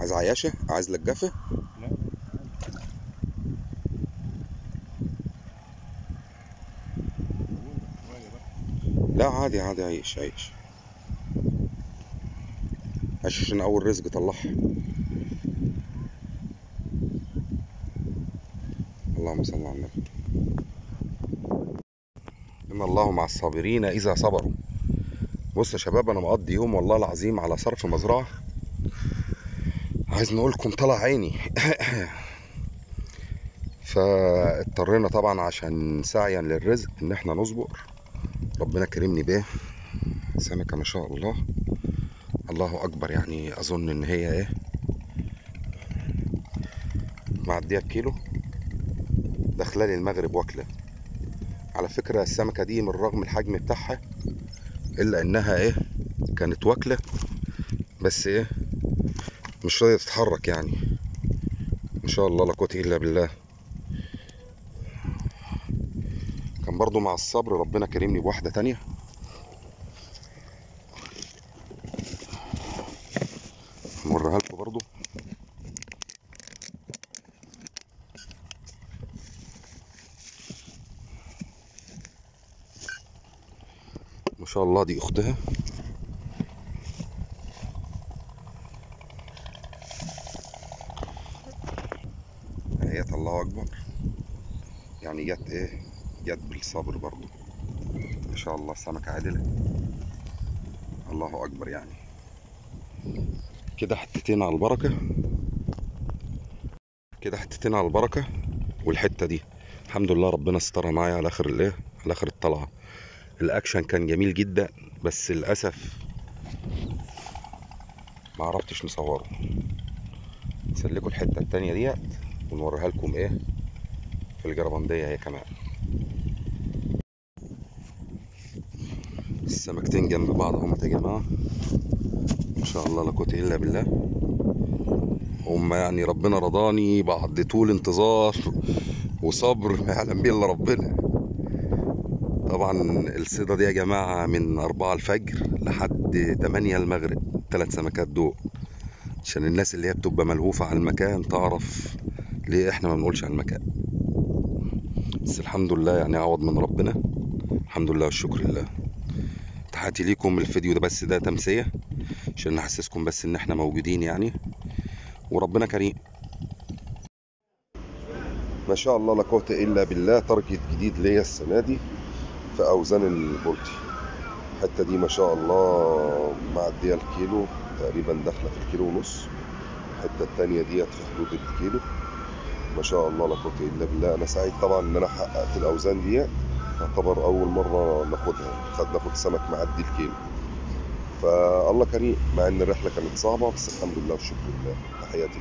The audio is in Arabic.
عايز عياشة؟ عايز لجافة؟ لا عادي عادي عيش عيش عيش عشان أول رزق طلعها. اللهم صل على النبي. إن الله مع الصابرين إذا صبروا. بص يا شباب أنا مقضي يوم والله العظيم على صرف مزرعة. عايز نقول لكم طلع عيني. فاضطرينا طبعا عشان سعيا للرزق إن إحنا نصبر. ربنا كرمني بيه. سمكة ما شاء الله. الله أكبر يعني أظن إن هي إيه. معدية الكيلو داخلالي المغرب واكلة. على فكرة السمكة دي من رغم الحجم بتاعها إلا إنها إيه كانت واكلة. بس إيه مش راضية تتحرك يعني. ما شاء الله لا قوة إلا بالله. كان برضو مع الصبر ربنا كرمني بواحدة تانية. نوريها لكم برضو. ما شاء الله دي أختها. آيات الله أكبر. يعني جت إيه؟ جت بالصبر برضو ما شاء الله سمكة عادلة الله أكبر يعني. كده حتتين على البركة. كده حتتين على البركة. والحتة دي الحمد لله ربنا سترها معايا على آخر الإيه؟ على آخر الطلعة. الأكشن كان جميل جدا بس للأسف ما عرفتش نصوره. نسلكوا الحتة التانية ديت. ونوريها لكم إيه في الجربندية هي كمان. السمكتين جنب بعض هم يا جماعة. ما شاء الله لا قوة إلا بالله. هم يعني ربنا رضاني بعد طول انتظار وصبر. ما يعلم بيه إلا ربنا. طبعا الصيدة دي يا جماعة من أربعة الفجر لحد تمانية المغرب. التلات سمكات دول عشان الناس اللي هي بتبقى ملهوفة على المكان تعرف ليه إحنا ما بنقولش على المكان بس الحمد لله يعني عوض من ربنا. الحمد لله والشكر لله. تحياتي ليكم الفيديو ده بس ده تمسية عشان نحسسكم بس إن إحنا موجودين يعني. وربنا كريم. ما شاء الله لا قوة إلا بالله. target جديد ليا السنة دي في أوزان البلطي الحتة دي ما شاء الله معدية الكيلو تقريبا داخلة في الكيلو ونص. الحتة التانية ديت في حدود الكيلو. ما شاء الله لا قوة إلا بالله. أنا سعيد طبعا إن أنا حققت الأوزان ديت تعتبر أول مرة ناخدها. خد ناخد سمك معدي الكيلو فالله كريم مع إن الرحلة كانت صعبة بس الحمد لله والشكر لله. تحياتي